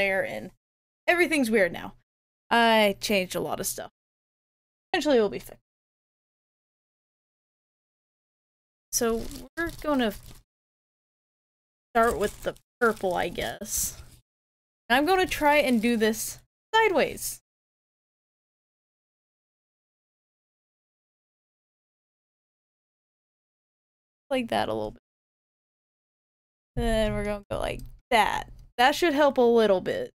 there and everything's weird now. I changed a lot of stuff. Eventually it will be fixed. So we're gonna start with the purple, I guess. And I'm gonna try and do this sideways. Like that a little bit. Then we're gonna go like that. That should help a little bit.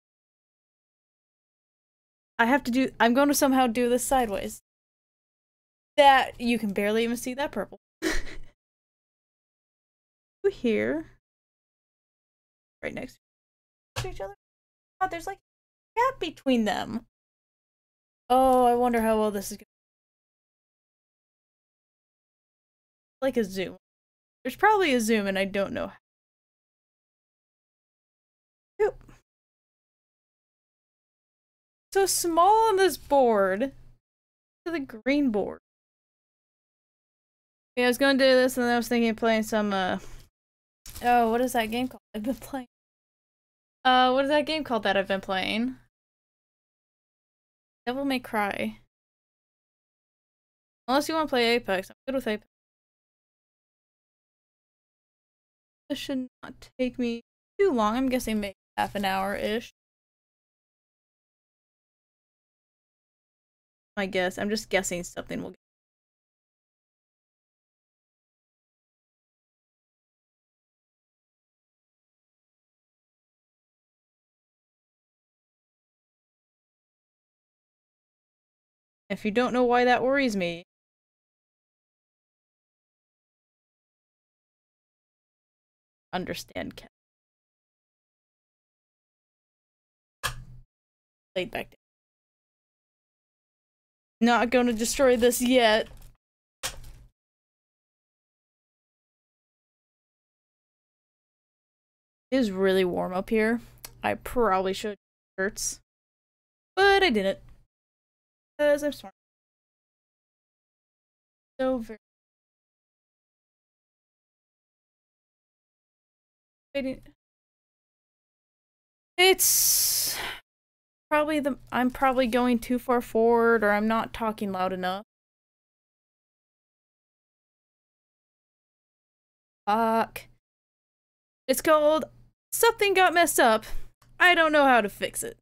I have to do- I'm going to somehow do this sideways. That- you can barely even see that purple. Here. Right next to each other. Oh, there's like a gap between them. Oh, I wonder how well this is going Like a zoom. There's probably a zoom and I don't know So small on this board. To the green board. Yeah, I was gonna do this and then I was thinking of playing some uh Oh, what is that game called I've been playing? Uh what is that game called that I've been playing? Devil May Cry. Unless you want to play Apex, I'm good with Apex. This should not take me too long. I'm guessing maybe half an hour-ish. I guess. I'm just guessing something will get If you don't know why that worries me, understand Ken. Laid back down. Not gonna destroy this yet. It is really warm up here. I probably should shirts. But I didn't. Because I'm smart. So very It's probably the I'm probably going too far forward or I'm not talking loud enough. Fuck. It's called Something Got Messed Up. I don't know how to fix it.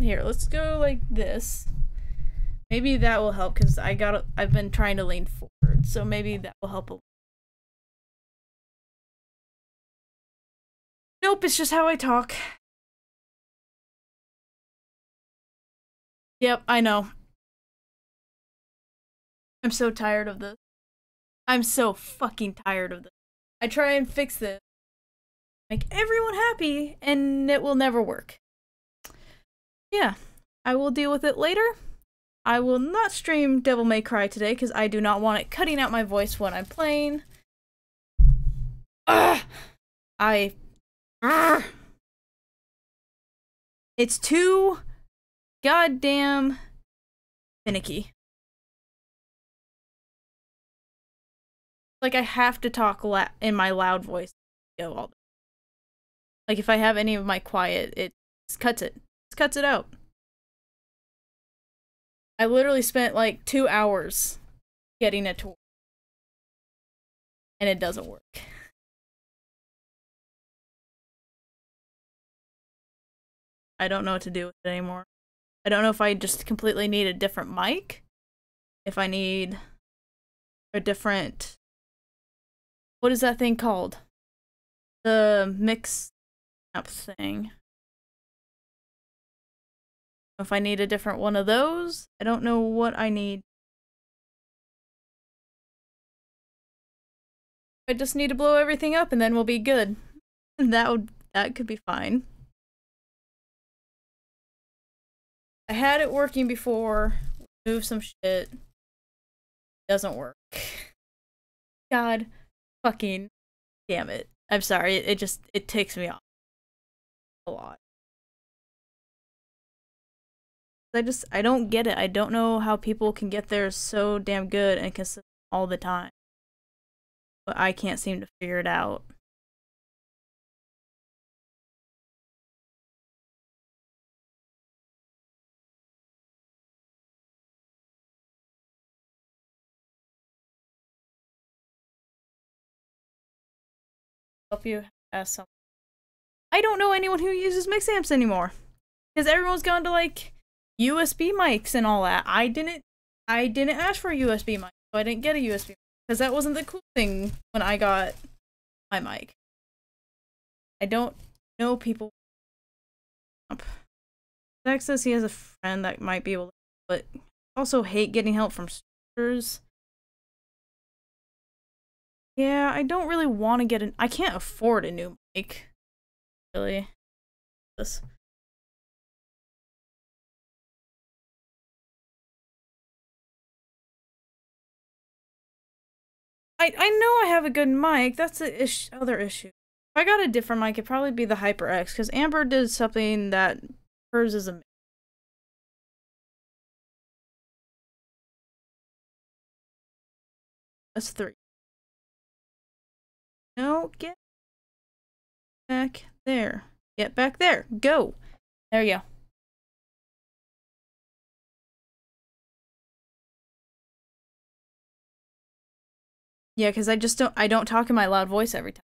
Here, let's go like this. Maybe that will help because I got I've been trying to lean forward, so maybe that will help a Nope, it's just how I talk. Yep, I know. I'm so tired of this. I'm so fucking tired of this. I try and fix this. Make everyone happy, and it will never work. Yeah, I will deal with it later. I will not stream Devil May Cry today because I do not want it cutting out my voice when I'm playing. Ugh! I Arrgh. It's too goddamn finicky. Like I have to talk la in my loud voice. Go all. Like if I have any of my quiet, it cuts it. It cuts it out. I literally spent like two hours getting it to work. And it doesn't work. I don't know what to do with it anymore. I don't know if I just completely need a different mic. If I need a different what is that thing called? The mix up thing. If I need a different one of those, I don't know what I need. I just need to blow everything up and then we'll be good. That would that could be fine. I had it working before. Move some shit. Doesn't work. God fucking damn it. I'm sorry. It just it takes me off a lot. I just I don't get it. I don't know how people can get there so damn good and consistent all the time. But I can't seem to figure it out. Help you ask someone. I don't know anyone who uses mix amps anymore. Because everyone's gone to like USB mics and all that. I didn't I didn't ask for a USB mic, so I didn't get a USB because that wasn't the cool thing when I got my mic. I don't know people. Zach says he has a friend that might be able to, but also hate getting help from strangers. Yeah, I don't really want to get an. I can't afford a new mic. Really. This. I I know I have a good mic. That's the ish other issue. If I got a different mic, it'd probably be the HyperX because Amber did something that hers is a. That's three. No, get back there. Get back there. Go. There you go. Yeah, because I just don't I don't talk in my loud voice every time.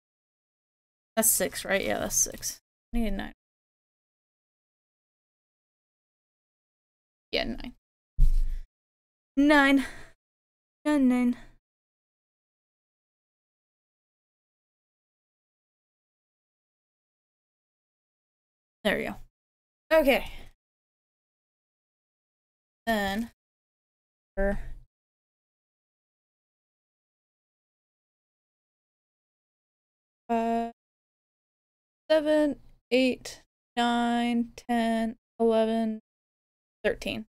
That's six, right? Yeah, that's six. I need nine. Yeah, nine. Nine. Nine, nine. There we go. Okay. Then, five, seven, eight, nine, ten, eleven, thirteen.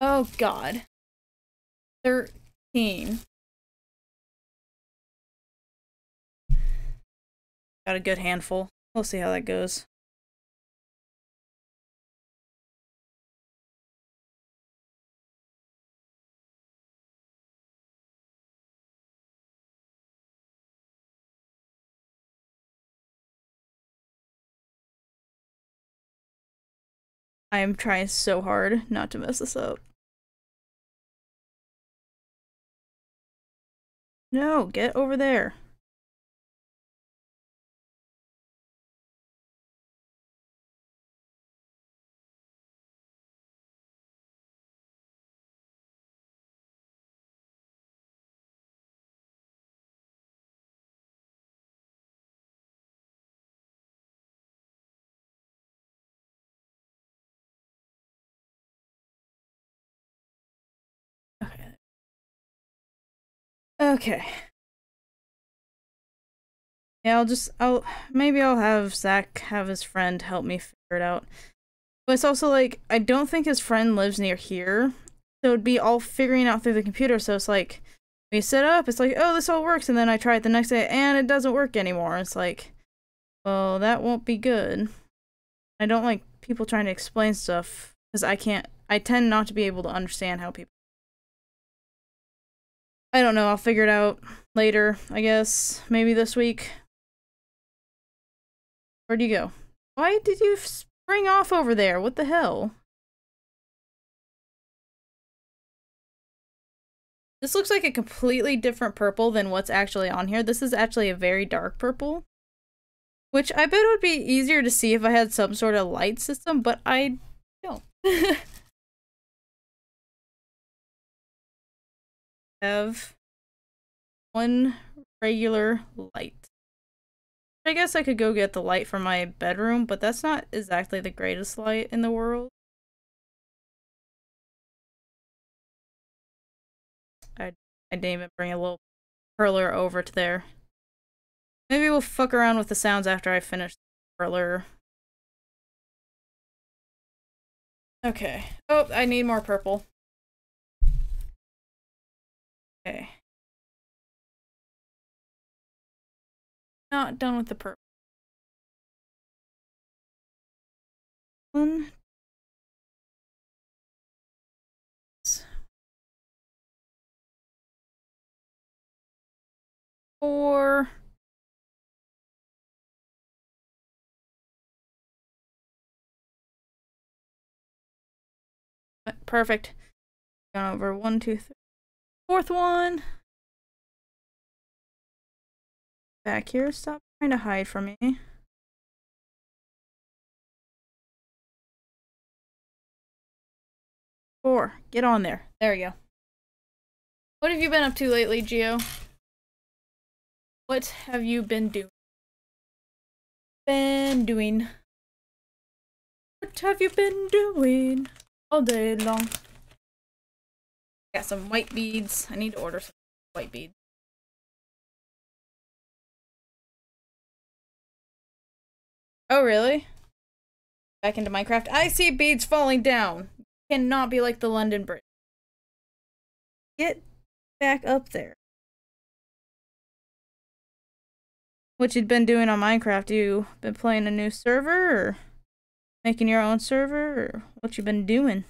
Oh God. Thirteen. Got a good handful. We'll see how that goes. I am trying so hard not to mess this up. No, get over there. Okay. Yeah, I'll just, I'll, maybe I'll have Zach have his friend help me figure it out. But it's also like, I don't think his friend lives near here. So it'd be all figuring out through the computer. So it's like, we set up, it's like, oh, this all works. And then I try it the next day and it doesn't work anymore. It's like, well, that won't be good. I don't like people trying to explain stuff because I can't, I tend not to be able to understand how people I don't know, I'll figure it out later, I guess. Maybe this week. Where'd you go? Why did you spring off over there? What the hell? This looks like a completely different purple than what's actually on here. This is actually a very dark purple. Which I bet would be easier to see if I had some sort of light system, but I don't. have one regular light. I guess I could go get the light from my bedroom, but that's not exactly the greatest light in the world. I, I didn't even bring a little perler over to there. Maybe we'll fuck around with the sounds after I finish the perler. Okay. Oh, I need more purple. Okay. Not done with the purple. Four. Perfect. Gone over one, two, three. Fourth one. Back here, stop. trying to hide from me. Four. Get on there. There you go. What have you been up to lately, Geo? What have you been doing? Been doing. What have you been doing all day long? Got some white beads. I need to order some white beads. Oh, really? Back into Minecraft. I see beads falling down. Cannot be like the London Bridge. Get back up there. What you'd been doing on Minecraft? You been playing a new server or making your own server or what you been doing?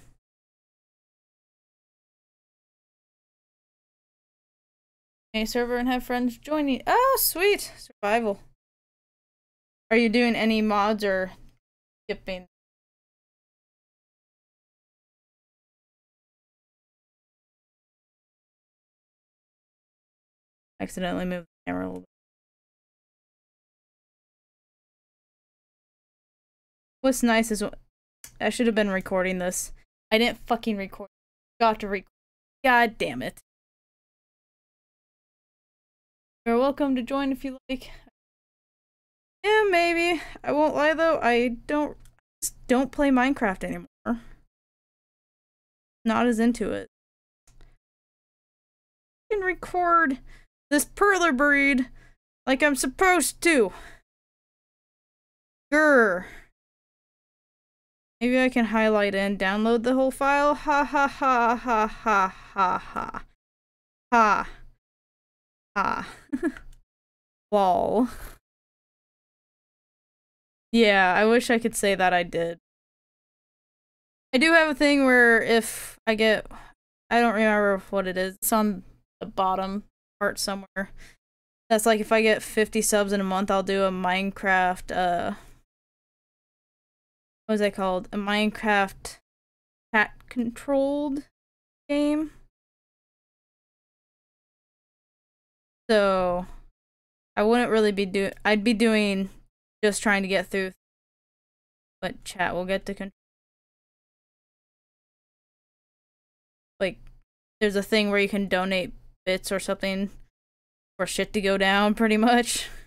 A server and have friends join you. Oh, sweet. Survival. Are you doing any mods or skipping? Accidentally moved the camera a little bit. What's nice is I should have been recording this. I didn't fucking record. Got to record. God damn it. You're welcome to join if you like. Yeah, maybe. I won't lie though, I don't don't play Minecraft anymore. Not as into it. I can record this perler breed like I'm supposed to. Grr. Maybe I can highlight and download the whole file. Ha ha ha ha ha ha ha. Ha. Ha. Wall. Yeah, I wish I could say that I did. I do have a thing where if I get I don't remember what it is. It's on the bottom part somewhere. That's like if I get 50 subs in a month, I'll do a Minecraft uh what was that called? A Minecraft cat controlled game. So I wouldn't really be doing I'd be doing just trying to get through. But chat will get to control like there's a thing where you can donate bits or something for shit to go down pretty much.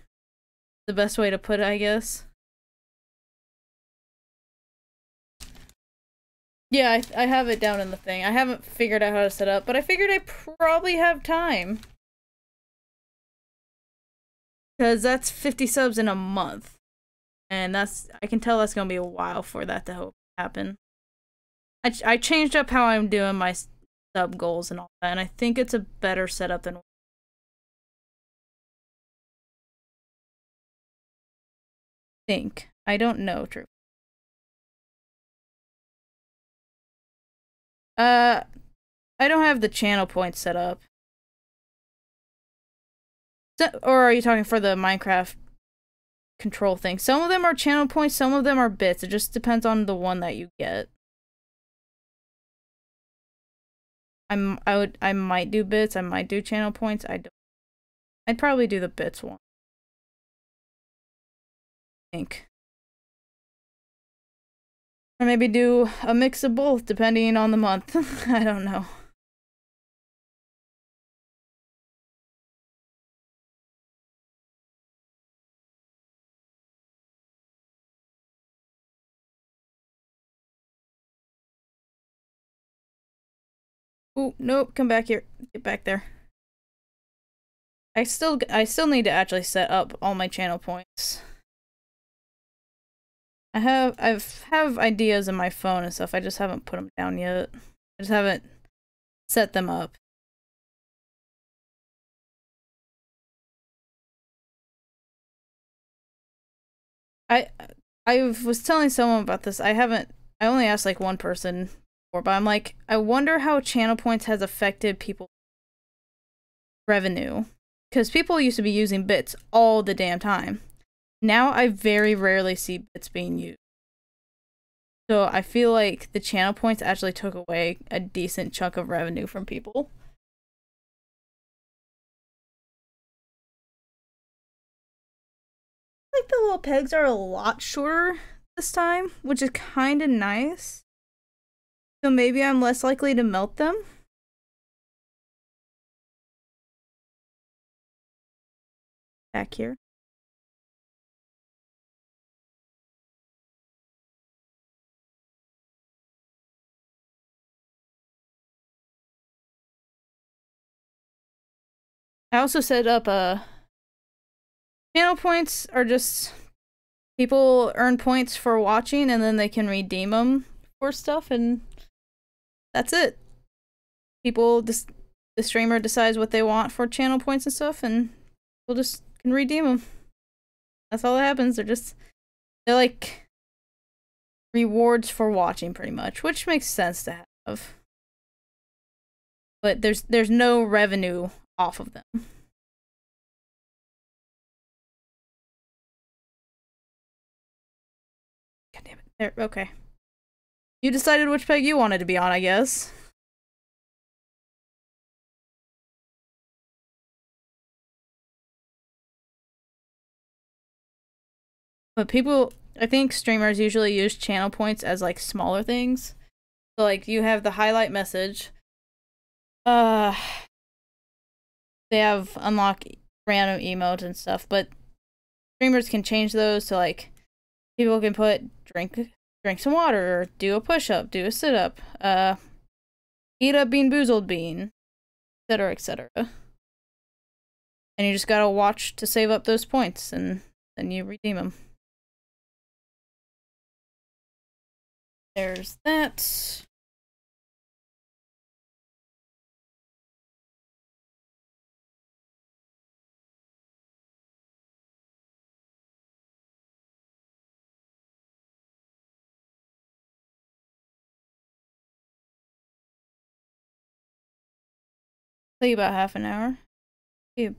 The best way to put it i guess. Yeah I, I have it down in the thing. I haven't figured out how to set up but i figured i probably have time because that's 50 subs in a month and that's i can tell that's going to be a while for that to happen I, I changed up how i'm doing my sub goals and all that, and I think it's a better setup than think. I don't know, true. Uh, I don't have the channel points set up. Or are you talking for the Minecraft control thing? Some of them are channel points, some of them are bits. It just depends on the one that you get. I'm I would I might do bits, I might do channel points. I don't I'd probably do the bits one. I think. Or maybe do a mix of both depending on the month. I don't know. Oh, nope, come back here. Get back there. I still I still need to actually set up all my channel points. I have I've have ideas in my phone and stuff. I just haven't put them down yet. I just haven't set them up. I I was telling someone about this. I haven't I only asked like one person before, but I'm like, I wonder how channel points has affected people revenue. Because people used to be using bits all the damn time. Now I very rarely see bits being used. So I feel like the channel points actually took away a decent chunk of revenue from people. Like the little pegs are a lot shorter this time, which is kind of nice. So maybe I'm less likely to melt them. Back here. I also set up a uh, channel points are just people earn points for watching and then they can redeem them for stuff and that's it. People just the streamer decides what they want for channel points and stuff and we'll just can redeem them. That's all that happens. They're just they're like rewards for watching pretty much, which makes sense to have. But there's there's no revenue off of them. God damn it. There, okay. You decided which peg you wanted to be on, I guess. But people, I think streamers usually use channel points as like smaller things. So like you have the highlight message. Uh, they have unlock random emotes and stuff, but streamers can change those to like people can put drink drink some water or do a push up, do a sit up, uh eat a BeanBoozled bean, etc. etc. And you just gotta watch to save up those points and then you redeem them. There's that. Like about half an hour. Be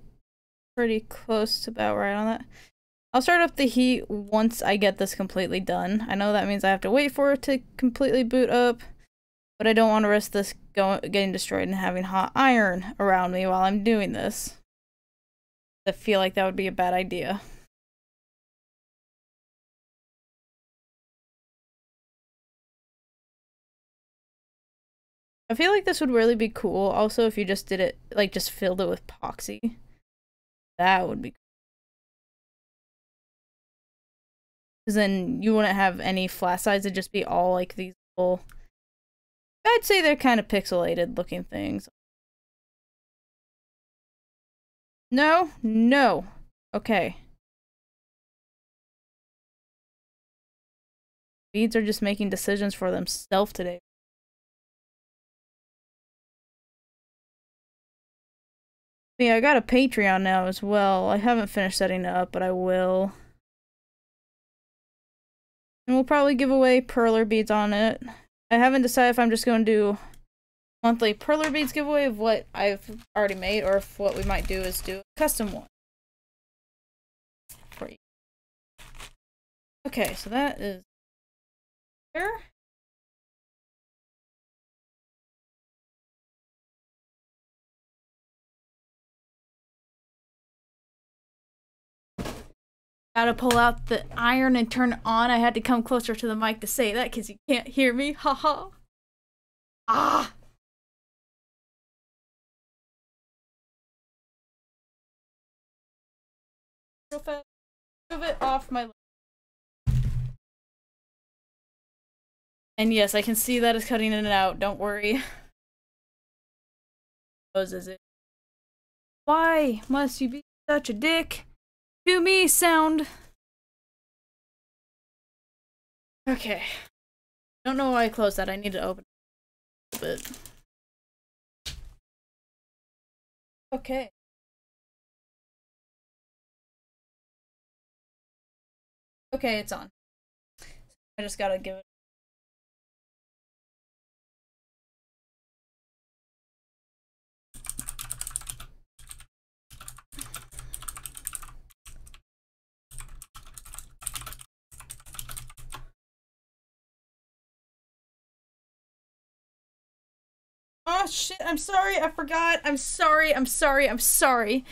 pretty close to about right on that. I'll start up the heat once I get this completely done. I know that means I have to wait for it to completely boot up, but I don't want to risk this going getting destroyed and having hot iron around me while I'm doing this. I feel like that would be a bad idea. I feel like this would really be cool also if you just did it, like just filled it with epoxy. That would be cool. Because then you wouldn't have any flat sides, it'd just be all like these little, I'd say they're kind of pixelated looking things. No? No. Okay. Beads are just making decisions for themselves today. Yeah, I got a Patreon now as well. I haven't finished setting it up, but I will. And we'll probably give away perler beads on it. I haven't decided if I'm just going to do monthly perler beads giveaway of what I've already made or if what we might do is do a custom one. Okay, so that is there. Gotta pull out the iron and turn it on. I had to come closer to the mic to say that because you can't hear me. Ha ha. ah! Move it off my. And yes, I can see that it's cutting in and out. Don't worry. Is it? Why must you be such a dick? To me sound. Okay. Don't know why I closed that. I need to open it. But. Okay. Okay, it's on. I just gotta give it shit. I'm sorry. I forgot. I'm sorry. I'm sorry. I'm sorry.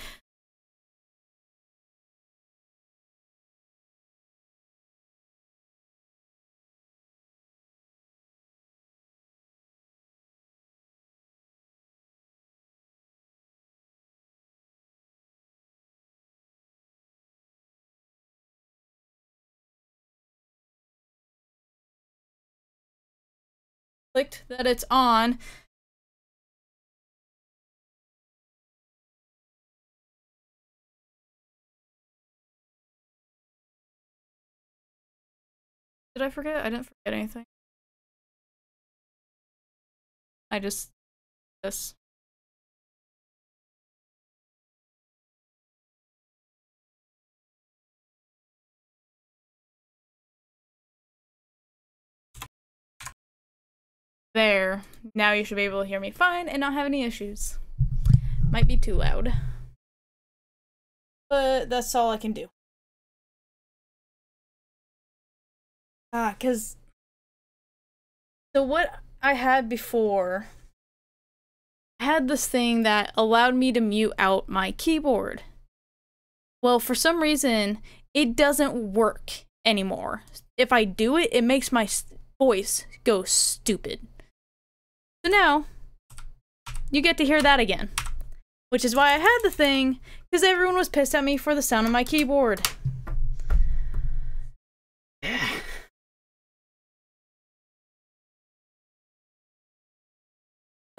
that it's on Did I forget? I didn't forget anything. I just this. There. Now you should be able to hear me fine and not have any issues. Might be too loud. But that's all I can do. Ah, because. So, what I had before, I had this thing that allowed me to mute out my keyboard. Well, for some reason, it doesn't work anymore. If I do it, it makes my voice go stupid. So now, you get to hear that again. Which is why I had the thing, because everyone was pissed at me for the sound of my keyboard.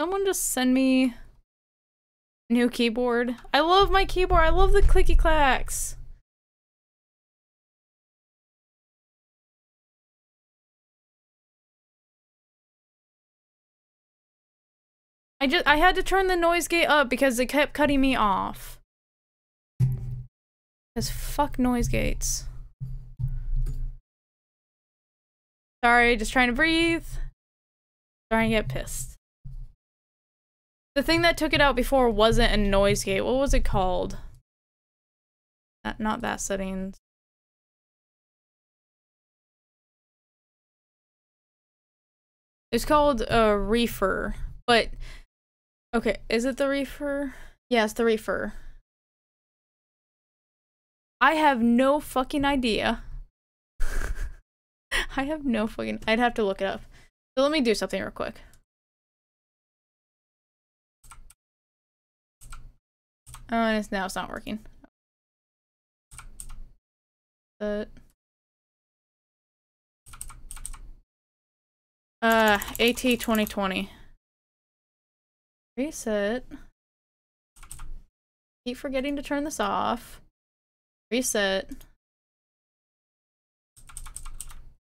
Someone just send me new keyboard. I love my keyboard. I love the clicky clacks. I just I had to turn the noise gate up because it kept cutting me off. Cause fuck noise gates. Sorry, just trying to breathe. Starting to get pissed. The thing that took it out before wasn't a noise gate. What was it called? That, not that settings. It's called a ReaFIR, but Okay, is it the ReaFIR? Yes, the ReaFIR. I have no fucking idea. I have no fucking- I'd have to look it up. So let me do something real quick. Oh, and it's now it's not working. Uh AT 2020. Reset. Keep forgetting to turn this off. Reset.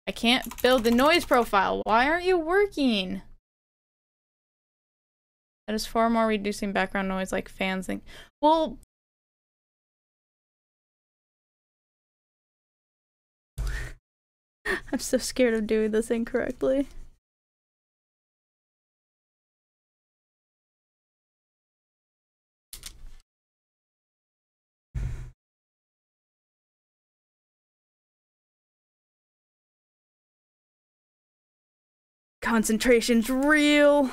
I can't build the noise profile. Why aren't you working? That is far more reducing background noise like fans think. Well, I'm so scared of doing this incorrectly. Concentration's real.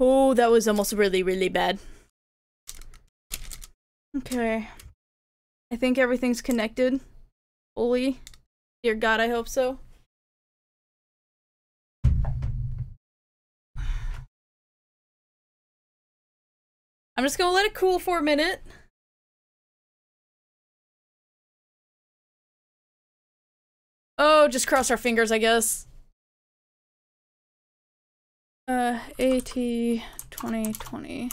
Oh, that was almost really, really bad. Okay. I think everything's connected. Fully. Dear God, I hope so. I'm just gonna let it cool for a minute. Oh, just cross our fingers, I guess. Uh, AT 2020.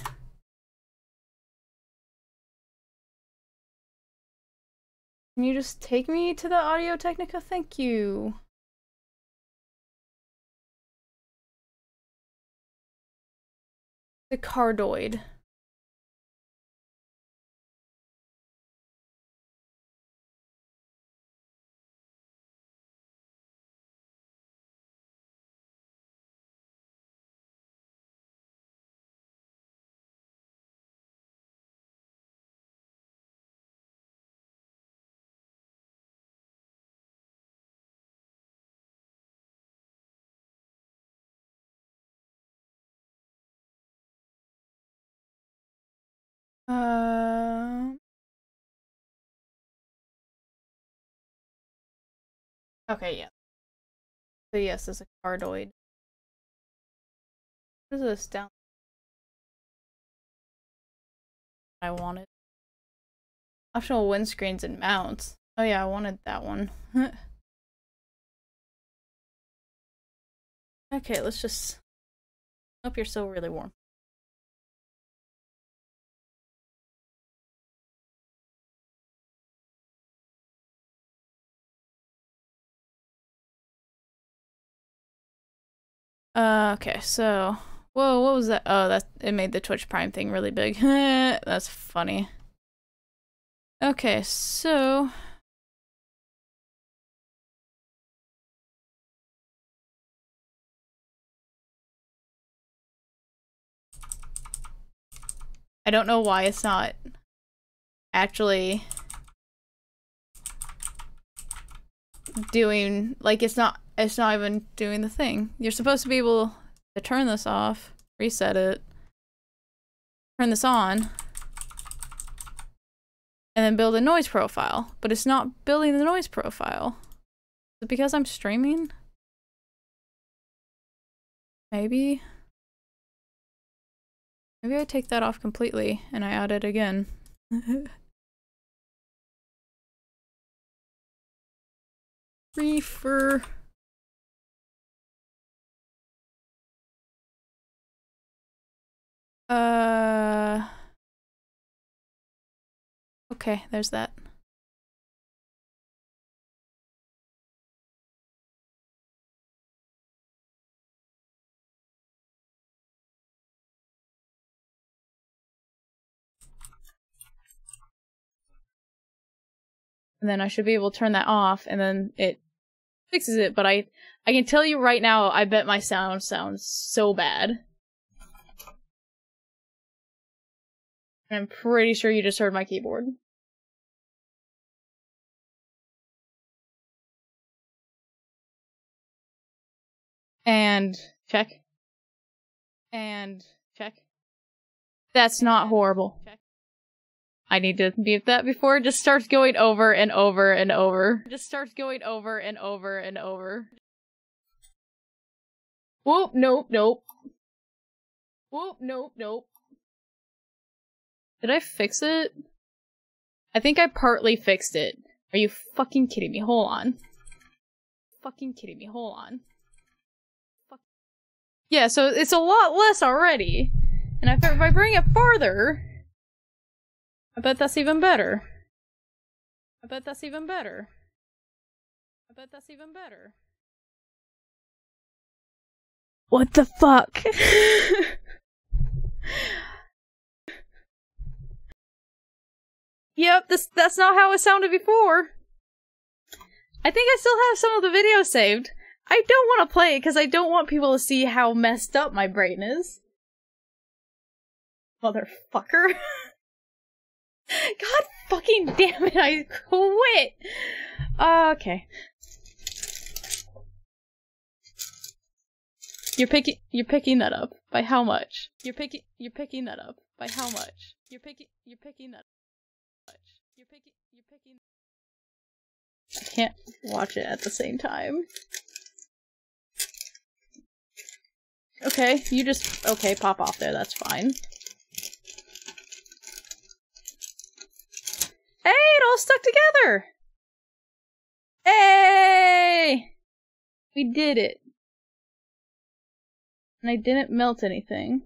Can you just take me to the Audio Technica? Thank you. The cardioid. Uh, okay, yeah. So yes, it's a cardioid. What is this down? I wanted. Optional windscreens and mounts. Oh yeah, I wanted that one. okay, let's just... Hope you're still really warm. Uh, okay, so whoa, what was that? Oh, that it made the Twitch Prime thing really big. That's funny. Okay, so I don't know why it's not actually doing like it's not it's not even doing the thing. You're supposed to be able to turn this off, reset it, turn this on, and then build a noise profile. But it's not building the noise profile. Is it because I'm streaming? Maybe. Maybe I take that off completely and I add it again. ReaFIR. Uh. Okay, there's that. And then I should be able to turn that off and then it fixes it, but I I can tell you right now I bet my sound sounds so bad. I'm pretty sure you just heard my keyboard. And check. And check. That's not horrible. Check. I need to mute that before it just starts going over and over and over. It just starts going over and over and over. Whoop, nope, nope. Whoop, nope, nope. Did I fix it? I think I partly fixed it. Are you fucking kidding me? Hold on. Fucking kidding me. Hold on. Fuck. Yeah, so it's a lot less already. And if I bring it farther, I bet that's even better. I bet that's even better. I bet that's even better. What the fuck? Yep, this that's not how it sounded before. I think I still have some of the video saved. I don't want to play it because I don't want people to see how messed up my brain is. Motherfucker. God fucking damn it, I quit! Uh, okay. You're picking you're picking that up. By how much? You're picking you're picking that up. By how much? You're picking you're picking that you're picking. You're picking. I can't watch it at the same time. Okay, you just okay. Pop off there. That's fine. Hey, it all stuck together. Hey, we did it. And I didn't melt anything.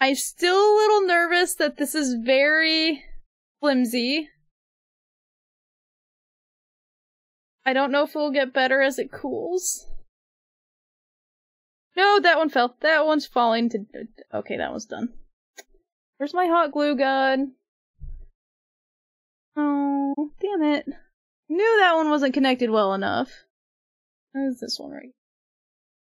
I'm still a little nervous that this is very flimsy. I don't know if it'll get better as it cools. No, that one fell. That one's falling to. Okay, that one's done. Where's my hot glue gun? Oh, damn it. Knew that one wasn't connected well enough. What is this one right?